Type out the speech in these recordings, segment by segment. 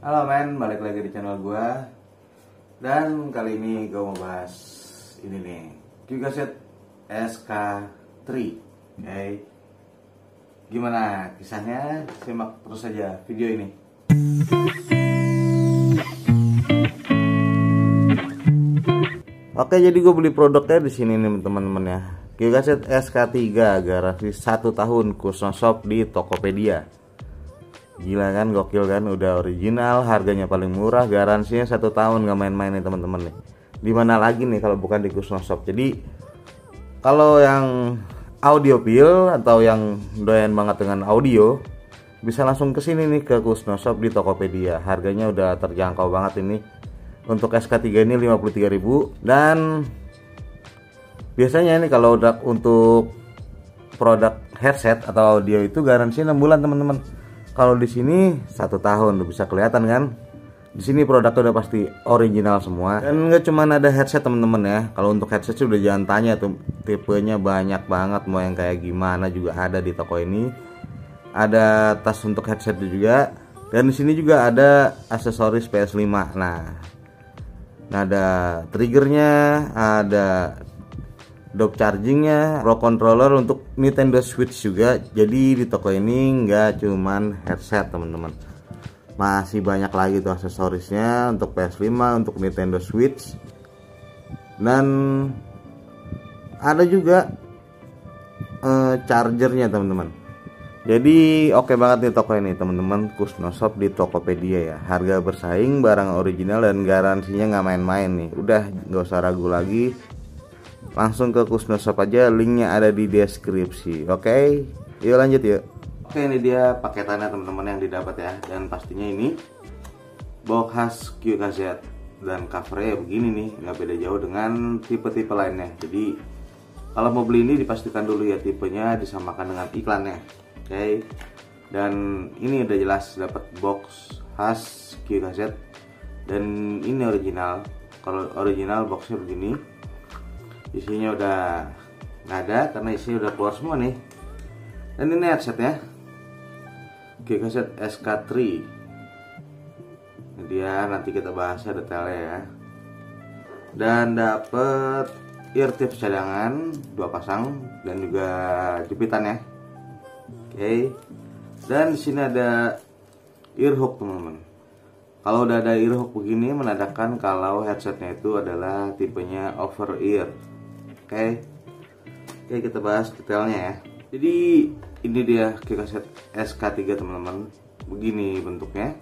Halo men, balik lagi di channel gue Dan kali ini gue mau bahas ini nih. Gigaset SK3 Oke Gimana? Kisahnya? Simak terus saja video ini. Oke jadi gue beli produknya di sini nih teman-teman ya. Gigaset SK3 garansi 1 tahun Kusnoshop di Tokopedia Gila kan, gokil kan, udah original, harganya paling murah, garansinya satu tahun nggak main-main nih teman-teman nih. Di mana lagi nih kalau bukan di Kusnoshop. Jadi kalau yang audio pil atau yang doyan banget dengan audio bisa langsung ke sini nih ke Kusnoshop di Tokopedia. Harganya udah terjangkau banget ini. Untuk SK3 ini 53.000 dan biasanya ini kalau udah untuk produk headset atau audio itu garansi 6 bulan teman-teman kalau di sini satu tahun udah bisa kelihatan kan? Di sini produknya udah pasti original semua. Dan nggak cuma ada headset teman-teman ya. Kalau untuk headset sih udah jangan tanya tuh tipenya banyak banget mau yang kayak gimana juga ada di toko ini. Ada tas untuk headset juga dan di sini juga ada aksesoris PS5 nah nah ada triggernya ada dock chargingnya, pro controller untuk Nintendo Switch juga. Jadi di toko ini nggak cuman headset teman-teman, masih banyak lagi tuh aksesorisnya untuk PS5, untuk Nintendo Switch, dan ada juga uh, chargernya teman-teman. Jadi oke okay banget nih toko ini teman-teman. Kusno Shop di Tokopedia ya. Harga bersaing, barang original dan garansinya nggak main-main nih. Udah nggak usah ragu lagi langsung ke Kusnoshop aja linknya ada di deskripsi oke? Okay? yuk lanjut yuk. Oke ini dia paketannya teman-teman yang didapat ya. Dan pastinya ini box khas QKZ dan covernya begini nih nggak beda jauh dengan tipe-tipe lainnya. Jadi kalau mau beli ini dipastikan dulu ya tipenya disamakan dengan iklannya oke? Okay? dan ini udah jelas dapat box khas QKZ dan ini original. Kalau original boxnya begini isinya udah nggak ada karena isinya udah keluar semua nih. Dan ini headset ya Gigaset SK3 ini dia nanti kita bahasnya detailnya ya. Dan dapet ear tips cadangan dua pasang dan juga jepitan ya. Oke. Dan di sini ada ear hook teman-teman. Kalau udah ada ear hook begini menandakan kalau headsetnya itu adalah tipenya over ear Oke. Oke, kita bahas detailnya ya. Jadi ini dia Kikaset SK3 teman-teman. Begini bentuknya.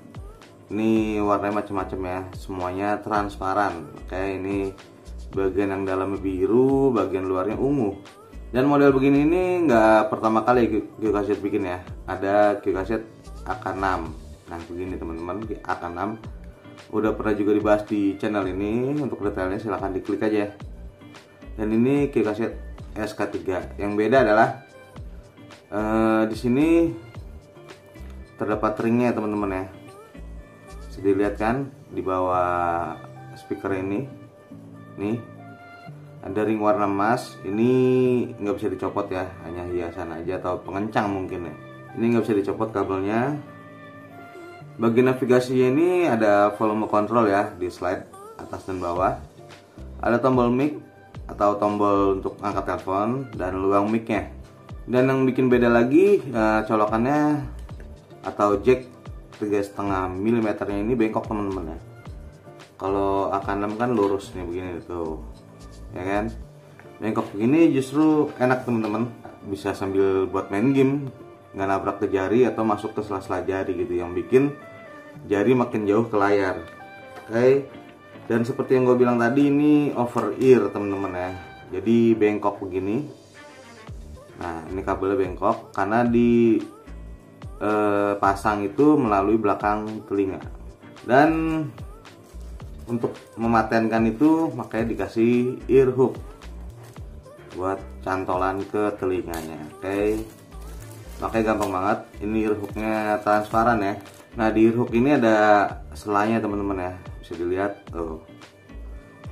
Ini warnanya macam-macam ya. Semuanya transparan. Oke, ini bagian yang dalamnya biru, bagian luarnya ungu. Dan model begini ini nggak pertama kali Kikaset bikin ya. Ada Kikaset AK6. Nah, begini teman-teman, AK6 udah pernah juga dibahas di channel ini untuk detailnya silahkan diklik aja dan ini kaset SK3 yang beda adalah uh, di sini terdapat ringnya teman-teman ya. Bisa dilihat kan di bawah speaker ini. Nih ada ring warna emas. Ini nggak bisa dicopot ya. Hanya hiasan aja atau pengencang mungkin ya. Ini nggak bisa dicopot kabelnya. Bagian navigasinya ini ada volume control ya di slide atas dan bawah. Ada tombol mic atau tombol untuk angkat telepon dan luang micnya. Dan yang bikin beda lagi uh, colokannya atau jack 3,5 mm nya ini bengkok teman-teman ya. Kalau AK6 kan lurus nih begini tuh ya kan? Bengkok begini justru enak teman-teman. Bisa sambil buat main game nggak nabrak ke jari atau masuk ke sela-sela jari gitu. Yang bikin jari makin jauh ke layar. Oke? okay dan seperti yang gue bilang tadi ini over ear teman-teman ya. Jadi bengkok begini. Nah ini kabelnya bengkok karena di eh, pasang itu melalui belakang telinga. Dan untuk mematenkan itu makanya dikasih ear hook buat cantolan ke telinganya oke? Okay. makanya gampang banget ini ear hooknya transparan ya. Nah di ear hook ini ada selanya teman-teman ya. Bisa dilihat tuh.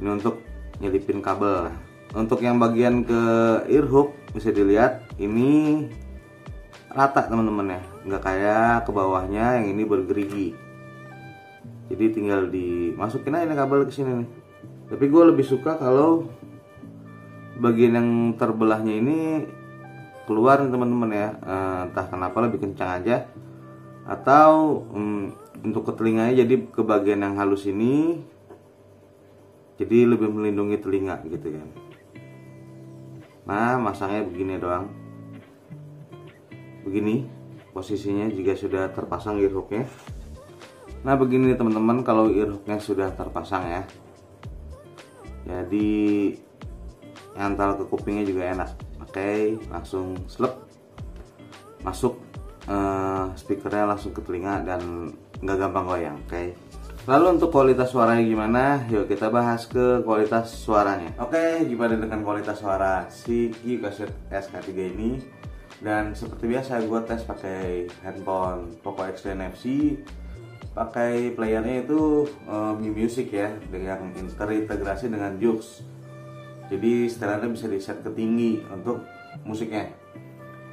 Ini untuk nyelipin kabel. Untuk yang bagian ke ear hook bisa dilihat ini rata teman-teman ya. Nggak kayak ke bawahnya yang ini bergerigi. Jadi tinggal dimasukin aja kabel ke sini nih. Tapi gue lebih suka kalau bagian yang terbelahnya ini keluar nih teman-teman ya. Uh, entah kenapa lebih kencang aja. Atau um, untuk ke telinganya jadi ke bagian yang halus ini jadi lebih melindungi telinga gitu kan. Nah masangnya begini doang. Begini posisinya jika sudah terpasang earhooknya nah begini teman-teman kalau earhooknya sudah terpasang ya. Jadi nyantal ke kupingnya juga enak. Oke okay, langsung slep. Masuk uh, speakernya langsung ke telinga dan nggak gampang goyang oke? okay. Lalu untuk kualitas suaranya gimana? Yuk kita bahas ke kualitas suaranya. Oke, gimana dengan kualitas suara si Q kaset SK3 ini? Dan seperti biasa gue tes pakai handphone Poco X10 FC pakai playernya itu uh, Mi Music ya dengan terintegrasi dengan Jux. Jadi setelannya bisa di set ke tinggi untuk musiknya.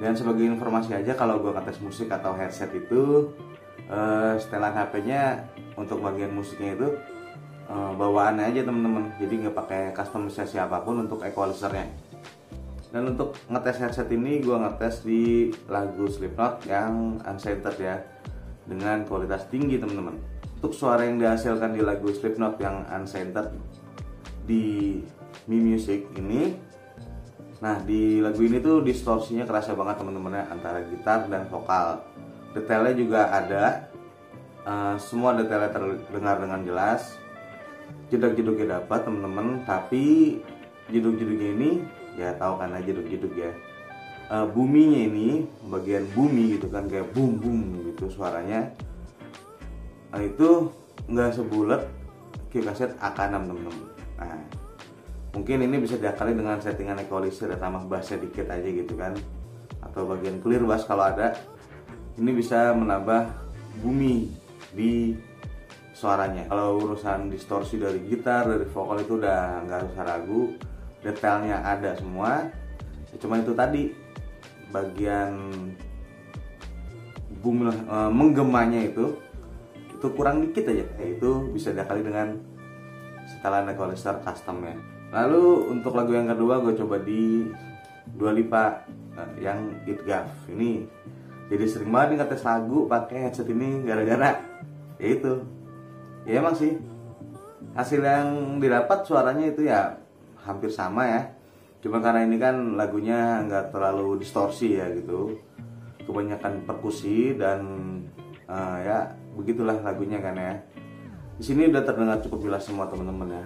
Dan sebagai informasi aja kalau gue ngetes musik atau headset itu uh, setelan HP-nya untuk bagian musiknya itu uh, bawaannya aja teman-teman. Jadi nggak pakai customisasi apa pun untuk equalizernya. Dan untuk ngetes headset ini gue ngetes di lagu Slipknot yang uncentered ya dengan kualitas tinggi teman-teman. Untuk suara yang dihasilkan di lagu Slipknot yang uncentered di Mi Music ini nah di lagu ini tuh distorsinya kerasa banget teman-teman ya antara gitar dan vokal. Detailnya juga ada uh, semua detailnya terdengar dengan jelas. Jeduk-jeduknya dapat teman-teman. Tapi jeduk-jeduknya ini ya tahu kan aja jeduk-jeduk ya. Uh, buminya ini bagian bumi gitu kan kayak boom boom gitu suaranya. Nah, itu nggak sebulat kayak kaset AK6 teman-teman. Nah mungkin ini bisa diakali dengan settingan equalizer ya tambah bassnya dikit aja gitu kan. Atau bagian clear bass kalau ada. Ini bisa menambah bumi di suaranya. Kalau urusan distorsi dari gitar dari vokal itu udah nggak usah ragu. Detailnya ada semua. Ya, cuma itu tadi bagian bumi e, menggemanya itu itu kurang dikit aja. Itu bisa dikali dengan setelan equalizer custom ya. Lalu untuk lagu yang kedua gue coba di Dua Lipa e, yang It Gav ini jadi sering banget nih ngetes lagu pakai headset ini gara-gara ya itu. Ya emang sih. Hasil yang didapat suaranya itu ya hampir sama ya. Cuma karena ini kan lagunya nggak terlalu distorsi ya gitu. Kebanyakan perkusi dan uh, ya begitulah lagunya kan ya. Di sini udah terdengar cukup jelas semua teman-teman ya.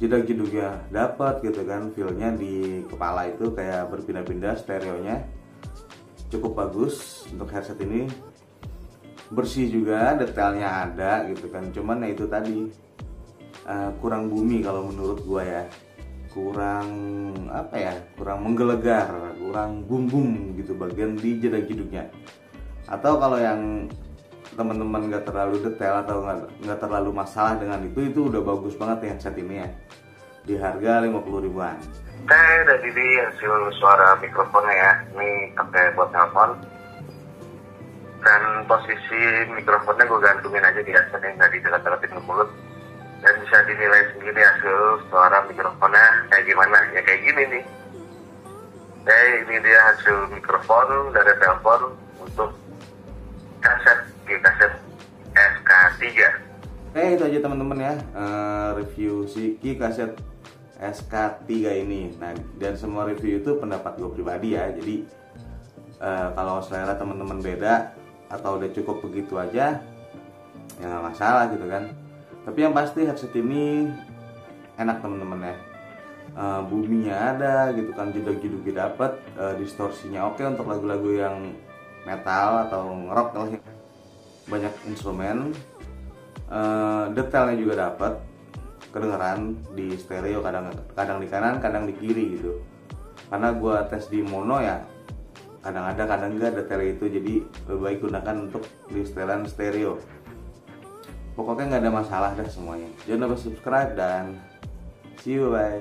Jedak jeduknya dapat gitu kan feelnya di kepala itu kayak berpindah-pindah stereonya cukup bagus untuk headset ini. Bersih juga detailnya ada gitu kan. Cuman ya itu tadi uh, kurang bumi kalau menurut gua ya. Kurang apa ya kurang menggelegar kurang bum gitu bagian di jeda hidupnya. Atau kalau yang teman-teman nggak terlalu detail atau nggak terlalu masalah dengan itu itu udah bagus banget ya headset ini ya di harga 50 ribuan. Oke, dari di hasil suara mikrofonnya ya. Ini pakai buat telepon dan posisi mikrofonnya gue gantungin aja di headset yang tadi dekat-dekatin ke mulut. Dan bisa dinilai sendiri hasil suara mikrofonnya kayak gimana. Ya kayak gini nih. Oke, ini dia hasil mikrofon dari telepon untuk kaset di kaset SK3 Eh itu aja teman-teman ya. Uh, review si Ki kaset SK3 ini. Nah dan semua review itu pendapat gue pribadi ya. Jadi uh, kalau selera teman-teman beda atau udah cukup begitu aja ya nggak masalah gitu kan. Tapi yang pasti headset ini enak temen-temen ya. Uh, buminya ada gitu kan jeduk jeduknya dapat uh, distorsinya oke untuk lagu-lagu yang metal atau rock lah banyak instrumen. Uh, detailnya juga dapat kedengeran di stereo kadang kadang di kanan kadang di kiri gitu. Karena gue tes di mono ya kadang ada kadang enggak detail itu. Jadi lebih baik gunakan untuk di setelan stereo. Pokoknya nggak ada masalah dah semuanya. Jangan lupa subscribe dan see you bye